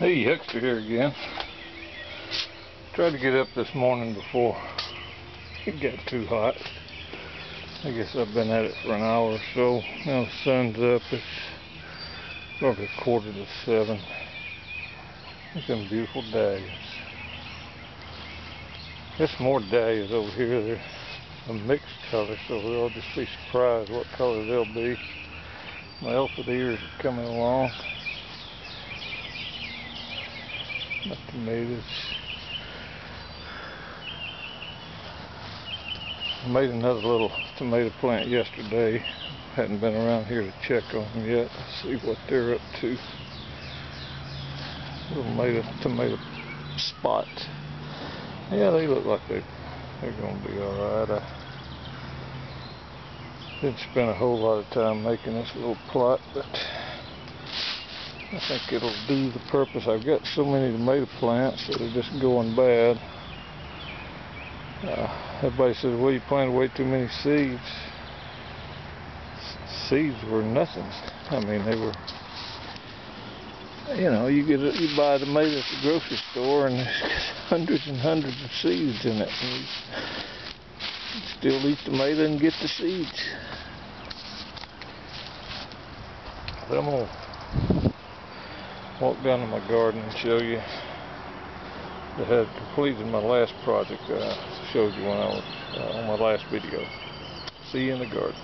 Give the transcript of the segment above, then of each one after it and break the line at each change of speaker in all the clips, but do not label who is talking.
Hey, Huckster here again. Tried to get up this morning before it got too hot. I guess I've been at it for an hour or so. Now the sun's up. It's probably a quarter to seven. Look at them beautiful dahlias. There's more dahlias over here. They're a mixed color, so we'll just be surprised what color they'll be. My ears are coming along. Tomatoes. I made another little tomato plant yesterday. Hadn't been around here to check on them yet. See what they're up to. Little tomato, tomato spot. Yeah, they look like they, they're going to be alright. I didn't spend a whole lot of time making this little plot, but I think it'll do the purpose. I've got so many tomato plants that are just going bad. Uh, everybody says, well, you planted way too many seeds. S seeds were nothing. I mean, they were, you know, you get a, you buy a tomato at the grocery store and there's hundreds and hundreds of seeds in it. And you still eat tomato and get the seeds. But I'm going walk down to my garden and show you that had completed my last project I showed you when I was uh, on my last video. See you in the garden.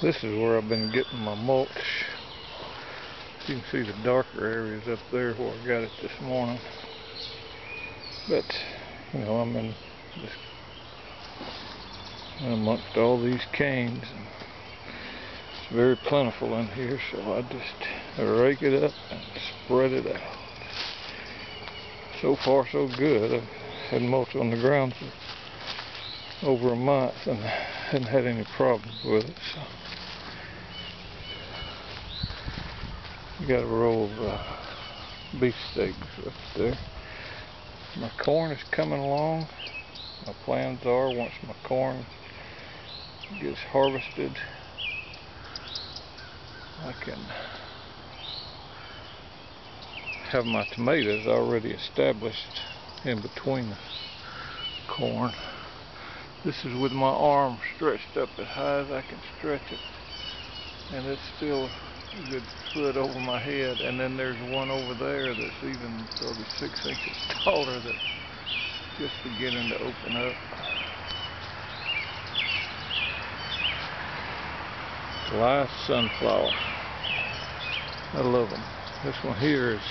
This is where I've been getting my mulch. You can see the darker areas up there where I got it this morning. But, you know, I'm in amongst all these canes. Very plentiful in here, so I just rake it up and spread it out. So far, so good. I've had mulch on the ground for over a month and hadn't had any problems with it. So. Got a row of uh, beef steaks up there. My corn is coming along. My plans are once my corn gets harvested I can have my tomatoes already established in between the corn. This is with my arm stretched up as high as I can stretch it. And it's still a good foot over my head. And then there's one over there that's even probably six inches taller that's just beginning to open up. Live sunflower. I love them. This one here is,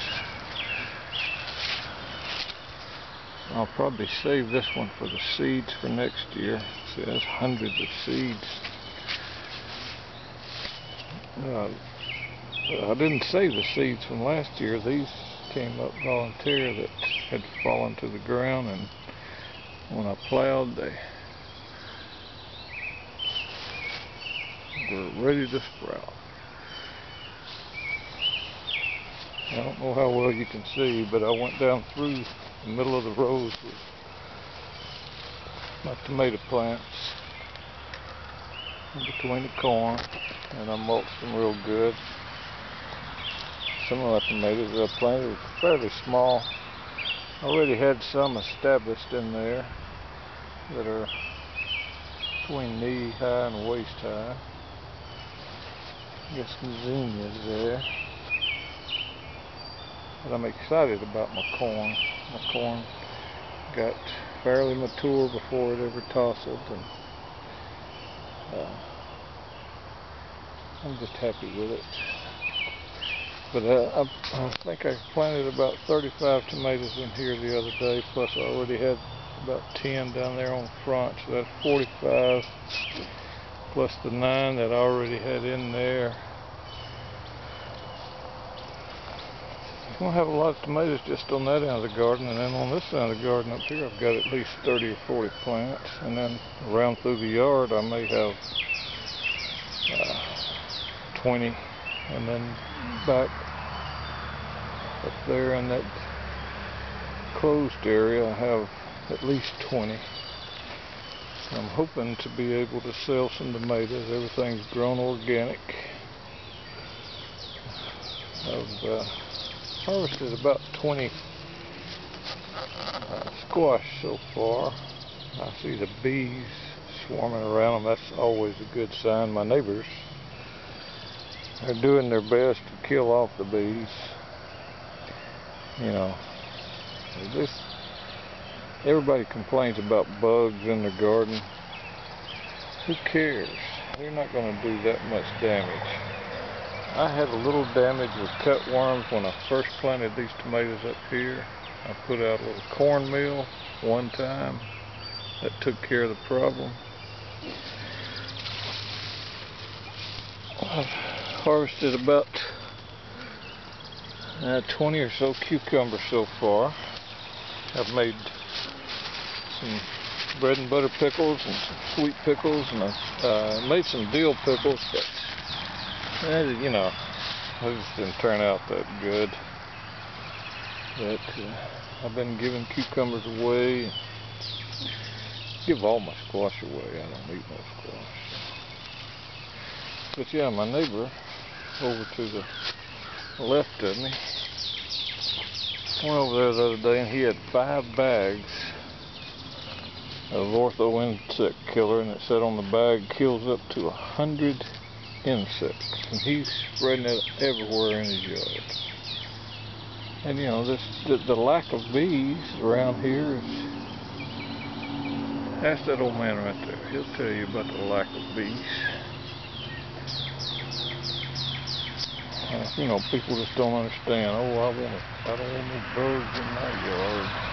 I'll probably save this one for the seeds for next year. See, there's hundreds of seeds. Uh, I didn't save the seeds from last year. These came up volunteer that had fallen to the ground and when I plowed they were ready to sprout. I don't know how well you can see, but I went down through the middle of the rows with my tomato plants between the corn, and I mulched them real good. Some of my tomatoes that I planted were fairly small. I already had some established in there that are between knee high and waist high. Guess some zinnias there. But I'm excited about my corn. My corn got fairly mature before it ever tasseled and uh, I'm just happy with it. But uh, I, I, think I planted about 35 tomatoes in here the other day, plus I already had about 10 down there on the front, so that's 45 plus the 9 that I already had in there. I'm to have a lot of tomatoes just on that end of the garden, and then on this end of the garden up here, I've got at least 30 or 40 plants, and then around through the yard, I may have uh, 20, and then back up there in that closed area, I have at least 20. I'm hoping to be able to sell some tomatoes. Everything's grown organic. I've uh, harvested about 20 uh, squash so far. I see the bees swarming around them. That's always a good sign. My neighbors are doing their best to kill off the bees. You know, this everybody complains about bugs in their garden. Who cares? They're not going to do that much damage. I had a little damage with cutworms when I first planted these tomatoes up here. I put out a little cornmeal one time. That took care of the problem. I've harvested about uh, 20 or so cucumbers so far. I've made some bread and butter pickles and some sweet pickles and I uh, made some dill pickles, but you know, those didn't turn out that good. But uh, I've been giving cucumbers away. Give all my squash away. I don't eat no squash. But yeah, my neighbor over to the left of me went over there the other day and he had five bags of ortho insect killer and it said on the bag kills up to a hundred insects and he's spreading it everywhere in his yard. And you know this the, the lack of bees around here is ask that old man right there. He'll tell you about the lack of bees. Uh, you know people just don't understand. Oh I want I don't want no birds in my yard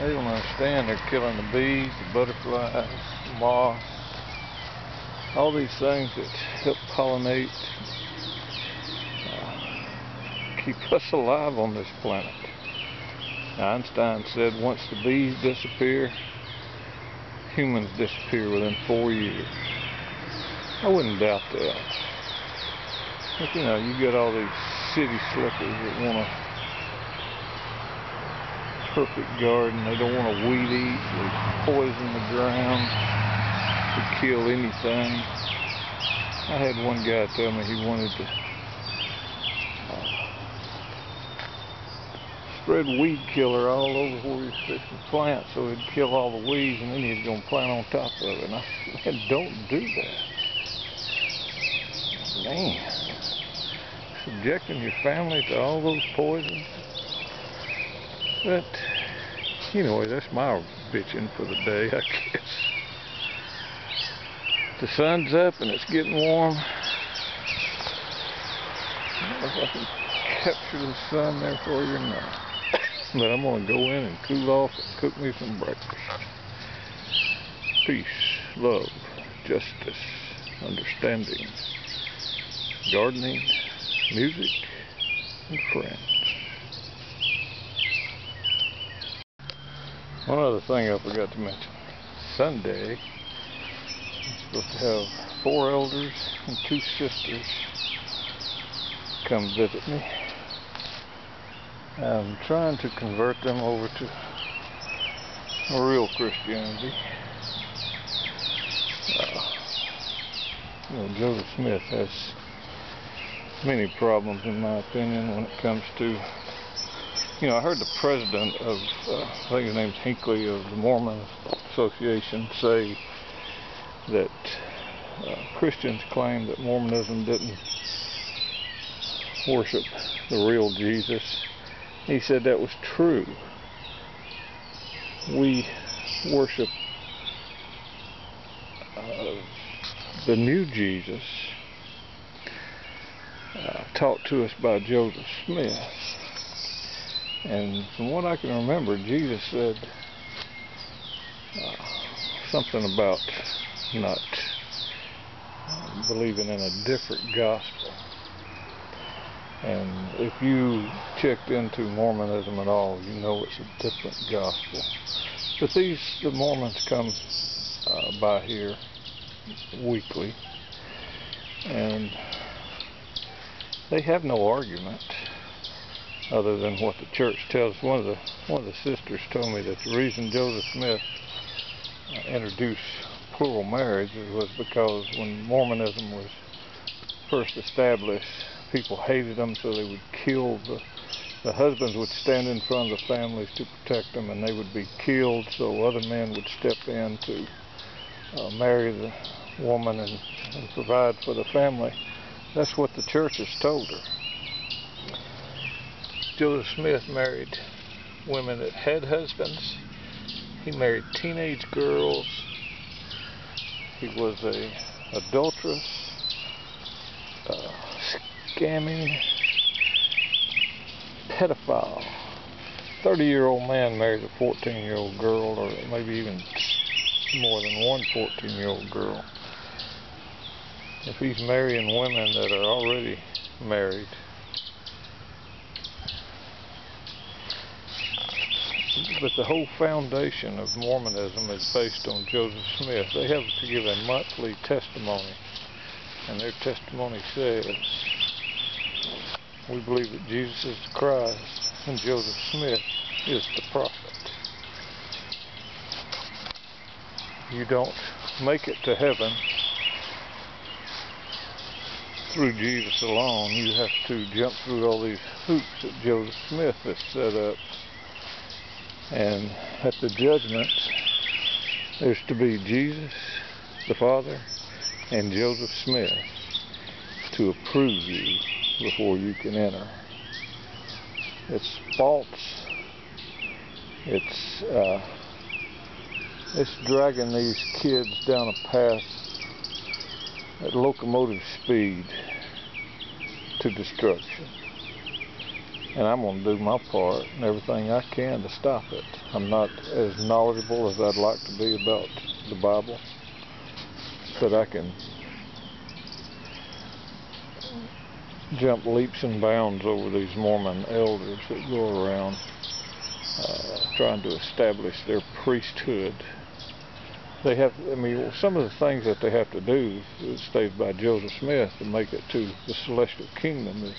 they don't understand they're killing the bees, the butterflies, the moths, all these things that help pollinate, uh, keep us alive on this planet. Einstein said once the bees disappear, humans disappear within four years. I wouldn't doubt that. But you know, you get all these city slickers that want to perfect garden. They don't want to weed eat. They poison the ground to kill anything. I had one guy tell me he wanted to uh, spread weed killer all over where he's fixing to plant so he'd kill all the weeds and then he's going to plant on top of it. And I said, don't do that. Man, subjecting your family to all those poisons. But, anyway, that's my bitching for the day, I guess. The sun's up and it's getting warm. I don't know if I can capture the sun there for you or not. But I'm going to go in and cool off and cook me some breakfast. Peace, love, justice, understanding, gardening, music, and friends. One other thing I forgot to mention. Sunday, I'm supposed to have four elders and two sisters come visit me. I'm trying to convert them over to real Christianity. Uh, you know, Joseph Smith has many problems, in my opinion, when it comes to you know, I heard the president of, uh, I think his name's Hinckley of the Mormon Association say that uh, Christians claim that Mormonism didn't worship the real Jesus. He said that was true. We worship uh, the new Jesus uh, taught to us by Joseph Smith. And from what I can remember, Jesus said uh, something about not uh, believing in a different gospel. And if you checked into Mormonism at all, you know it's a different gospel. But these, the Mormons come uh, by here weekly, and they have no argument other than what the church tells. One of the one of the sisters told me that the reason Joseph Smith uh, introduced plural marriage was because when Mormonism was first established, people hated them, so they would kill the the husbands would stand in front of the families to protect them, and they would be killed, so other men would step in to uh, marry the woman and, and provide for the family. That's what the church has told her. Joseph Smith married women that had husbands. He married teenage girls. He was a adulteress, uh, scamming, pedophile. 30 year old man married a 14 year old girl, or maybe even more than one 14 year old girl. If he's marrying women that are already married, but the whole foundation of Mormonism is based on Joseph Smith. They have to give a monthly testimony, and their testimony says, we believe that Jesus is the Christ, and Joseph Smith is the prophet. You don't make it to heaven through Jesus alone. You have to jump through all these hoops that Joseph Smith has set up and at the judgment, there's to be Jesus, the Father, and Joseph Smith to approve you before you can enter. It's false. It's uh, it's dragging these kids down a path at locomotive speed to destruction and I'm going to do my part and everything I can to stop it. I'm not as knowledgeable as I'd like to be about the Bible, but I can jump leaps and bounds over these Mormon elders that go around uh, trying to establish their priesthood. They have, I mean, some of the things that they have to do, stated by Joseph Smith, to make it to the celestial kingdom is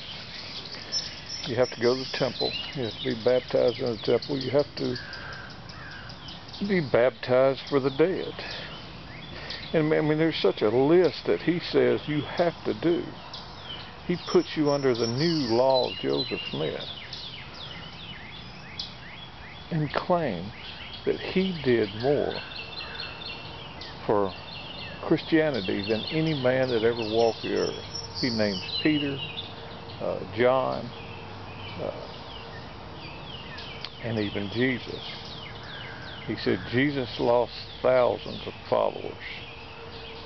you have to go to the temple. You have to be baptized in the temple. You have to be baptized for the dead. And I mean, there's such a list that he says you have to do. He puts you under the new law of Joseph Smith and claims that he did more for Christianity than any man that ever walked the earth. He names Peter, uh, John, uh, and even Jesus. He said Jesus lost thousands of followers.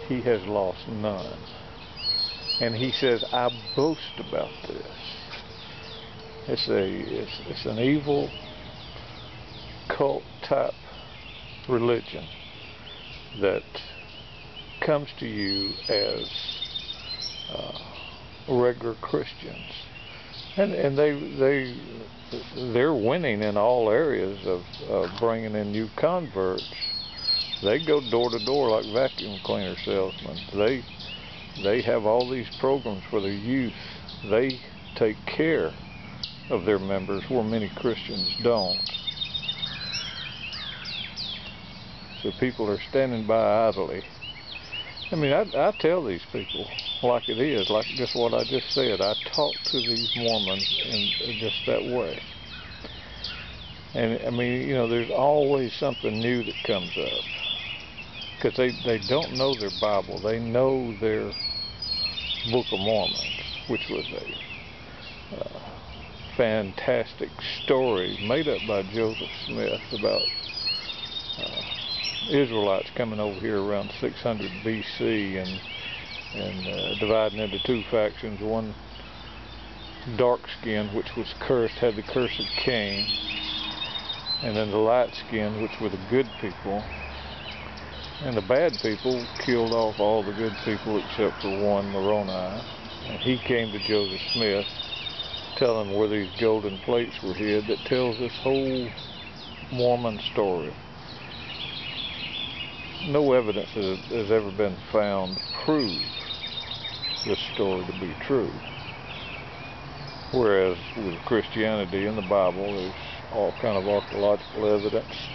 He has lost none. And he says, I boast about this. It's a it's, it's an evil cult type religion that comes to you as uh, regular Christians and and they they they're winning in all areas of, bringing in new converts. They go door to door like vacuum cleaner salesmen. They they have all these programs for their youth. They take care of their members where many Christians don't. So people are standing by idly. I mean, I, I tell these people, like it is, like just what I just said. I talk to these Mormons in just that way. And I mean, you know, there's always something new that comes up. Because they, they don't know their Bible. They know their Book of Mormon, which was a uh, fantastic story made up by Joseph Smith about uh, Israelites coming over here around 600 BC and and uh, dividing into two factions. One dark skin, which was cursed, had the curse of Cain, and then the light skin, which were the good people. And the bad people killed off all the good people except for one, Moroni. And he came to Joseph Smith, telling where these golden plates were hid, that tells this whole Mormon story. No evidence has, ever been found to prove this story to be true. Whereas with Christianity and the Bible, there's all kind of archaeological evidence,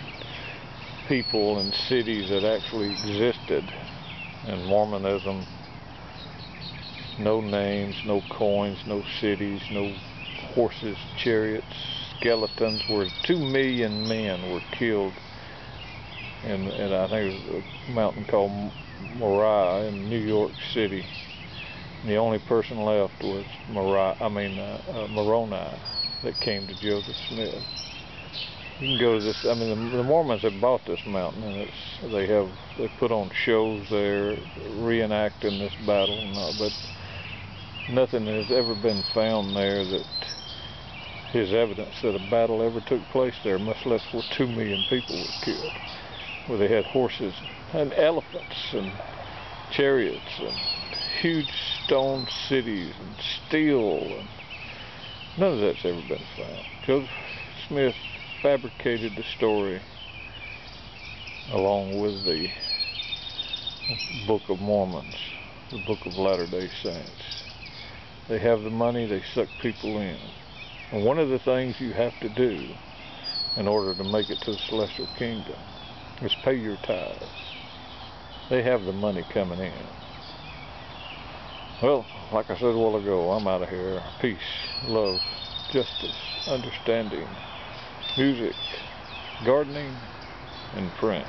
people and cities that actually existed, and Mormonism No names, no coins, no cities, no horses, chariots, skeletons. Where two million men were killed, and I think it was a mountain called Moriah in New York City. And the only person left was Moriah, I mean uh, uh, Moroni, that came to Joseph Smith. You can go to this. I mean, the, the Mormons have bought this mountain, and it's they have they put on shows there reenacting this battle, and all, but nothing has ever been found there that is evidence that a battle ever took place there, much less where two million people were killed, where they had horses and elephants and chariots and huge stone cities and steel and none of that's ever been found. Joseph Smith fabricated the story along with the Book of Mormons, the Book of Latter-day Saints. They have the money, they suck people in. And one of the things you have to do in order to make it to the celestial kingdom is pay your tithes. They have the money coming in. Well, like I said a while ago, I'm out of here. Peace, love, justice, understanding, music, gardening, and friends.